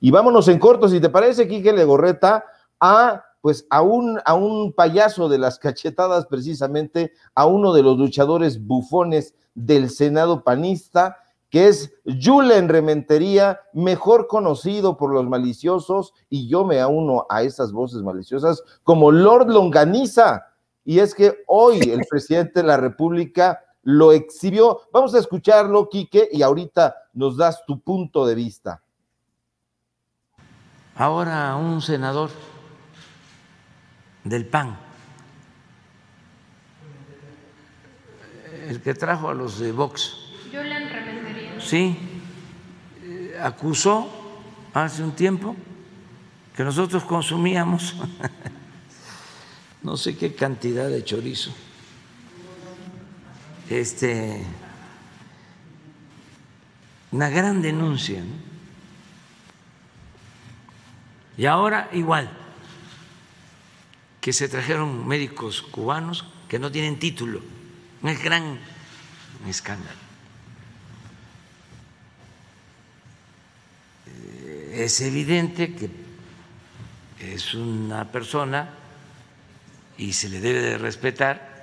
Y vámonos en corto, si te parece, Quique Legorreta, a pues a un, a un payaso de las cachetadas, precisamente, a uno de los luchadores bufones del Senado panista, que es Julen Rementería, mejor conocido por los maliciosos, y yo me auno a esas voces maliciosas, como Lord Longaniza. Y es que hoy el presidente de la República lo exhibió. Vamos a escucharlo, Quique, y ahorita nos das tu punto de vista. Ahora un senador del PAN, el que trajo a los de Vox. Sí, eh, acusó hace un tiempo que nosotros consumíamos no sé qué cantidad de chorizo. Este, una gran denuncia. Y ahora igual que se trajeron médicos cubanos que no tienen título. Un gran escándalo. Eh, es evidente que es una persona y se le debe de respetar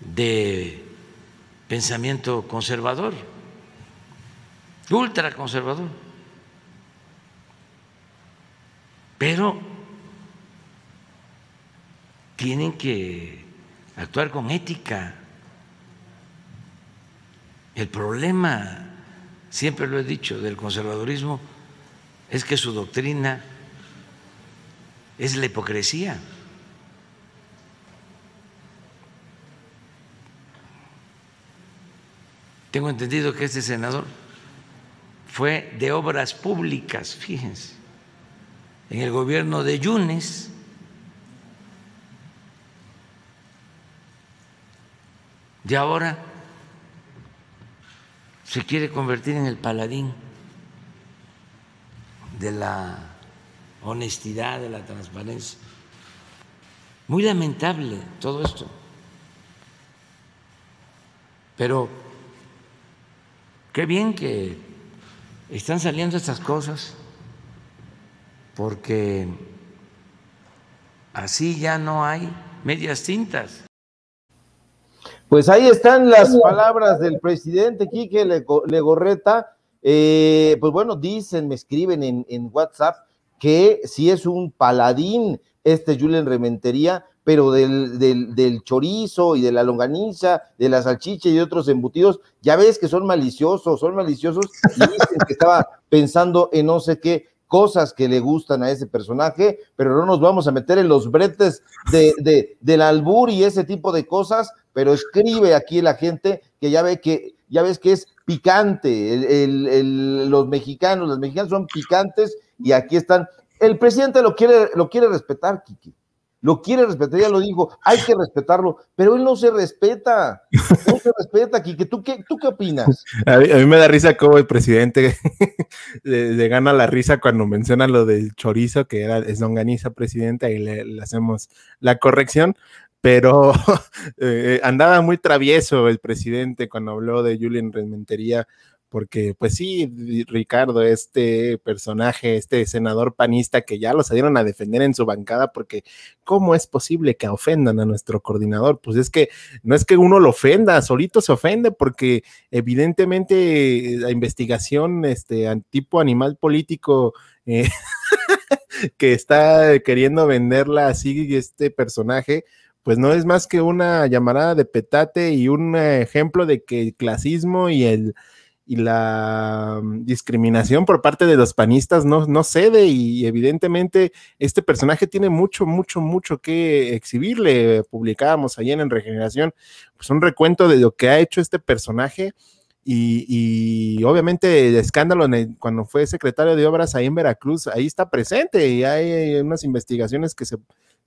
de pensamiento conservador, ultra conservador. pero tienen que actuar con ética. El problema, siempre lo he dicho, del conservadurismo es que su doctrina es la hipocresía. Tengo entendido que este senador fue de obras públicas, fíjense en el gobierno de Yunes. Y ahora se quiere convertir en el paladín de la honestidad, de la transparencia. Muy lamentable todo esto. Pero qué bien que están saliendo estas cosas porque así ya no hay medias tintas. Pues ahí están las palabras del presidente Quique Legorreta. Eh, pues bueno, dicen, me escriben en, WhatsApp que si es un paladín este Julen Rementería, pero del, chorizo y de la longaniza, de la salchicha y de otros embutidos, ya ves que son maliciosos, son maliciosos y dicen que estaba pensando en no sé qué cosas que le gustan a ese personaje, pero no nos vamos a meter en los bretes de, del albur y ese tipo de cosas, pero escribe aquí la gente que ya ve que, ya ves que es picante, los mexicanos, los mexicanos son picantes y aquí están. El presidente lo quiere, lo quiere respetar, Kiki lo quiere respetar, ya lo dijo, hay que respetarlo, pero él no se respeta, no se respeta, Kike, ¿tú qué, tú qué opinas? A mí, me da risa como el presidente le, gana la risa cuando menciona lo del chorizo, que era, es longaniza, presidente, y le, hacemos la corrección, pero eh, andaba muy travieso el presidente cuando habló de Julian Rementería, porque pues sí, Ricardo, este personaje, este senador panista que ya lo salieron a defender en su bancada, porque ¿cómo es posible que ofendan a nuestro coordinador? Pues es que no es que uno lo ofenda, solito se ofende, porque evidentemente la investigación, este, tipo animal político, eh, que está queriendo venderla así, este personaje, pues no es más que una llamarada de petate y un ejemplo de que el clasismo y el y la mm, discriminación por parte de los panistas no, no cede y evidentemente este personaje tiene mucho, mucho, mucho que exhibirle. Publicábamos ayer en Regeneración pues un recuento de lo que ha hecho este personaje y, obviamente el escándalo cuando fue secretario de Obras ahí en Veracruz, ahí está presente y hay unas investigaciones que se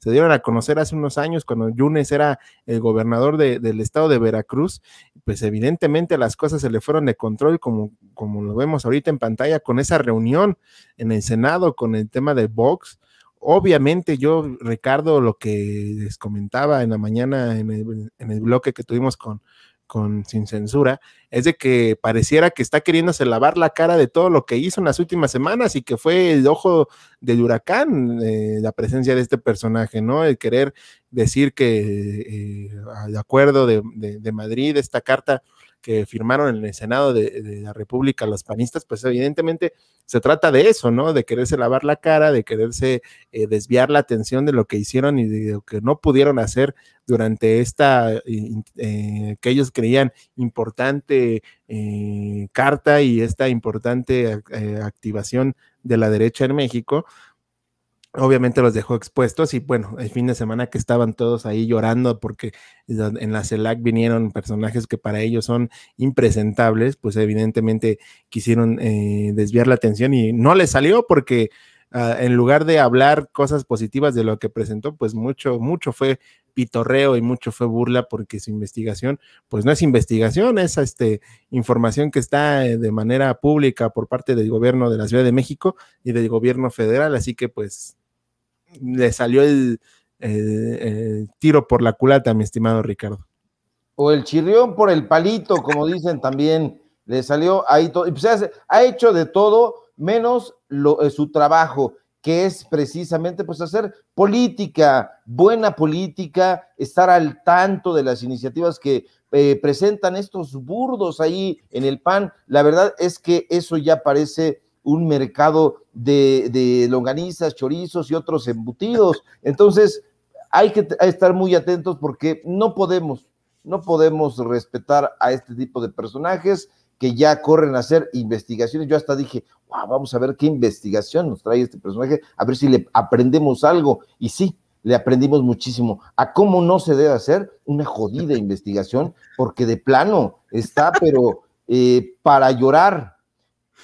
se dieron a conocer hace unos años cuando Yunes era el gobernador del estado de Veracruz, pues evidentemente las cosas se le fueron de control como, como lo vemos ahorita en pantalla con esa reunión en el Senado con el tema de Vox. Obviamente yo, Ricardo, lo que les comentaba en la mañana en el, bloque que tuvimos con, con Sin Censura, es de que pareciera que está queriéndose lavar la cara de todo lo que hizo en las últimas semanas y que fue el ojo del huracán, eh, la presencia de este personaje, ¿no? El querer decir que, eh, de acuerdo de, de Madrid, esta carta que firmaron en el Senado de, la República los panistas, pues evidentemente se trata de eso, ¿no? De quererse lavar la cara, de quererse eh, desviar la atención de lo que hicieron y de lo que no pudieron hacer durante esta, eh, que ellos creían importante eh, carta y esta importante activación de la derecha en México obviamente los dejó expuestos y bueno, el fin de semana que estaban todos ahí llorando porque en la CELAC vinieron personajes que para ellos son impresentables, pues evidentemente quisieron eh, desviar la atención y no les salió porque ah, en lugar de hablar cosas positivas de lo que presentó, pues mucho, mucho fue pitorreo y mucho fue burla porque su investigación, pues no es investigación, es este, información que está eh, de manera pública por parte del gobierno de la Ciudad de México y del gobierno federal, así que pues le salió el, tiro por la culata, mi estimado Ricardo. O el chirrión por el palito, como dicen también, le salió ahí todo. Y pues ha hecho de todo menos lo, eh, su trabajo, que es precisamente pues hacer política, buena política, estar al tanto de las iniciativas que eh, presentan estos burdos ahí en el PAN. La verdad es que eso ya parece un mercado de, longanizas, chorizos y otros embutidos. Entonces, hay que estar muy atentos porque no podemos, no podemos respetar a este tipo de personajes que ya corren a hacer investigaciones. Yo hasta dije, wow, vamos a ver qué investigación nos trae este personaje, a ver si le aprendemos algo. Y sí, le aprendimos muchísimo a cómo no se debe hacer una jodida investigación, porque de plano está, pero eh, para llorar,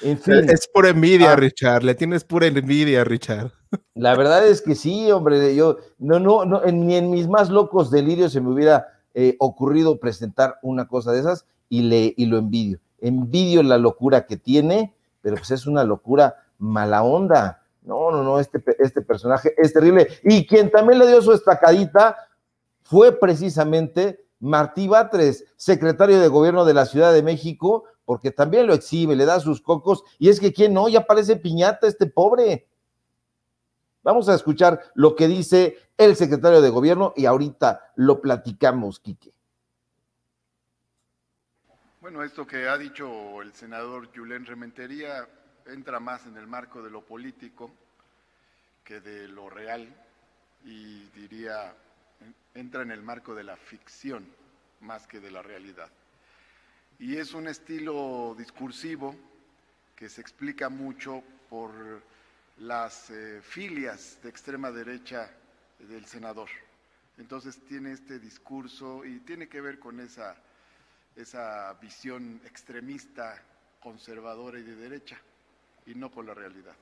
es pura envidia, ah. Richard. Le tienes pura envidia, Richard. La verdad es que sí, hombre. Yo, no, no, no ni en mis más locos delirios se me hubiera eh, ocurrido presentar una cosa de esas y, le, y lo envidio. Envidio la locura que tiene, pero pues es una locura mala onda. No, no, no, este, este personaje es terrible. Y quien también le dio su estacadita fue precisamente Martí Batres, secretario de gobierno de la Ciudad de México, porque también lo exhibe, le da sus cocos, y es que quién no, ya parece piñata este pobre. Vamos a escuchar lo que dice el secretario de gobierno y ahorita lo platicamos, Quique. Bueno, esto que ha dicho el senador Julen Rementería entra más en el marco de lo político que de lo real y diría, entra en el marco de la ficción más que de la realidad y es un estilo discursivo que se explica mucho por las eh, filias de extrema derecha del senador. Entonces tiene este discurso y tiene que ver con esa, esa visión extremista, conservadora y de derecha, y no con la realidad.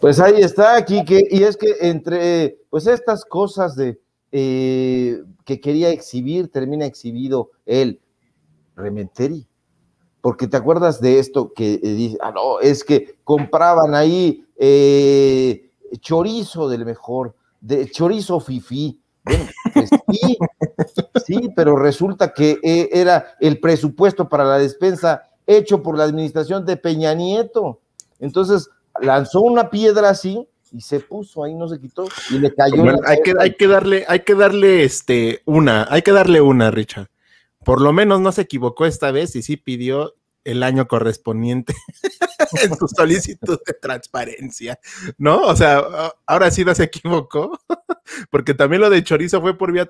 Pues ahí está, aquí que, y es que entre pues estas cosas de eh, que quería exhibir, termina exhibido el Rementeri. Porque te acuerdas de esto que eh, dice, ah, no, es que compraban ahí eh, chorizo del mejor, de chorizo fifi. Bueno, pues sí, sí, pero resulta que era el presupuesto para la despensa hecho por la administración de Peña Nieto. Entonces lanzó una piedra así y se puso ahí, no se quitó y le cayó. hay, que, hay que darle, hay que darle este una, hay que darle una, Richard. Por lo menos no se equivocó esta vez y sí pidió el año correspondiente en su solicitud de transparencia, ¿no? O sea, ahora sí no se equivocó, porque también lo de chorizo fue por vía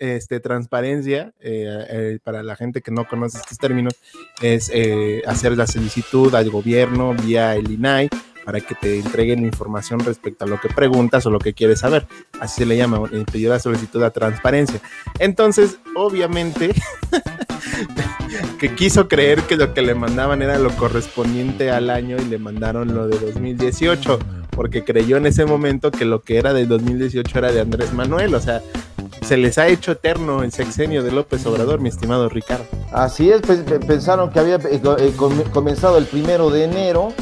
este, transparencia, eh, eh, para la gente que no conoce estos términos, es eh, hacer la solicitud al gobierno vía el INAI para que te entreguen información respecto a lo que preguntas o lo que quieres saber. Así se le llama, pedir la solicitud a transparencia. Entonces, obviamente, que quiso creer que lo que le mandaban era lo correspondiente al año y le mandaron lo de 2018, porque creyó en ese momento que lo que era de 2018 era de Andrés Manuel, o sea, se les ha hecho eterno el sexenio de López Obrador, mi estimado Ricardo. Así es, pensaron que había eh, eh, comenzado el primero de enero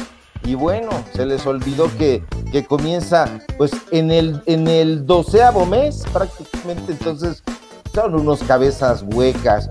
y bueno, se les olvidó que, que comienza pues en el, en el doceavo mes prácticamente, entonces son unos cabezas huecas.